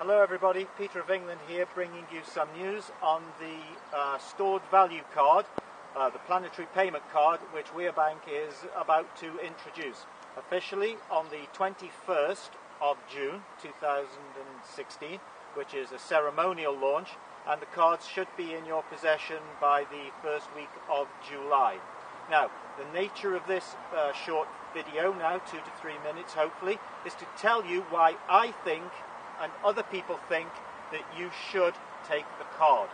Hello everybody, Peter of England here bringing you some news on the uh, stored value card, uh, the PlanetRePayment card which WearBank is about to introduce officially on the 21st of June 2016 which is a ceremonial launch and the cards should be in your possession by the first week of July. Now, the nature of this uh, short video now, two to three minutes hopefully, is to tell you why I think and other people think that you should take the card.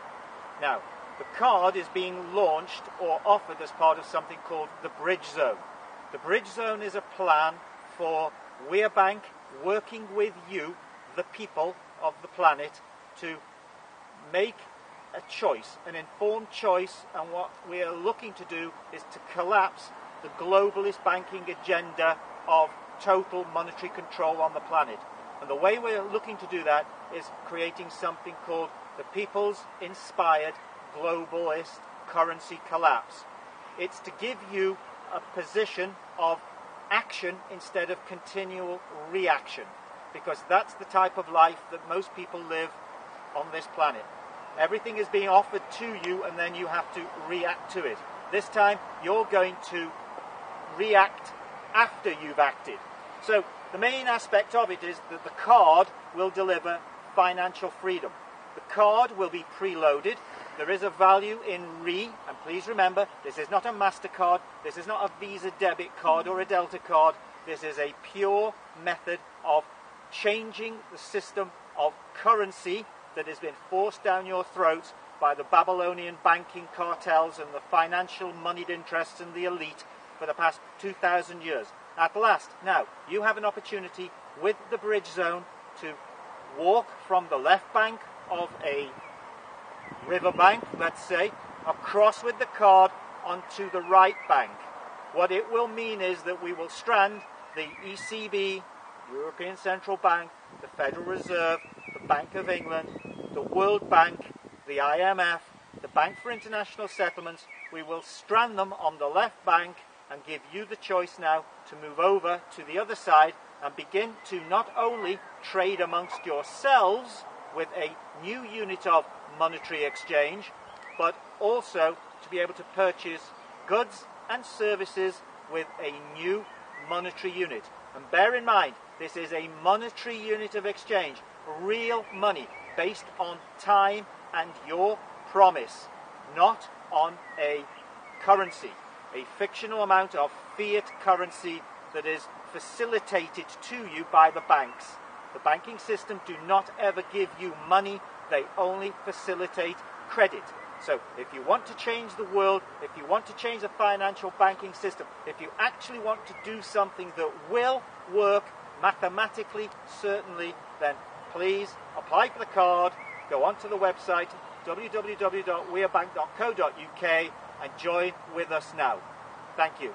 Now, the card is being launched or offered as part of something called the Bridge Zone. The Bridge Zone is a plan for WearBank working with you, the people of the planet, to make a choice, an informed choice, and what we are looking to do is to collapse the globalist banking agenda of total monetary control on the planet. And the way we're looking to do that is creating something called the People's Inspired Globalist Currency Collapse. It's to give you a position of action instead of continual reaction, because that's the type of life that most people live on this planet. Everything is being offered to you, and then you have to react to it. This time, you're going to react after you've acted. So the main aspect of it is that the card will deliver financial freedom. The card will be preloaded. There is a value in RE, and please remember, this is not a MasterCard, this is not a Visa debit card or a Delta card. This is a pure method of changing the system of currency that has been forced down your throat by the Babylonian banking cartels and the financial moneyed interests and the elite for the past 2,000 years at last. Now, you have an opportunity with the bridge zone to walk from the left bank of a river bank, let's say, across with the card onto the right bank. What it will mean is that we will strand the ECB, European Central Bank, the Federal Reserve, the Bank of England, the World Bank, the IMF, the Bank for International Settlements, we will strand them on the left bank and give you the choice now to move over to the other side and begin to not only trade amongst yourselves with a new unit of monetary exchange, but also to be able to purchase goods and services with a new monetary unit. And bear in mind, this is a monetary unit of exchange, real money based on time and your promise, not on a currency a fictional amount of fiat currency that is facilitated to you by the banks. The banking system do not ever give you money, they only facilitate credit. So, if you want to change the world, if you want to change the financial banking system, if you actually want to do something that will work mathematically, certainly, then please apply for the card, go onto the website www.wearbank.co.uk and join with us now. Thank you.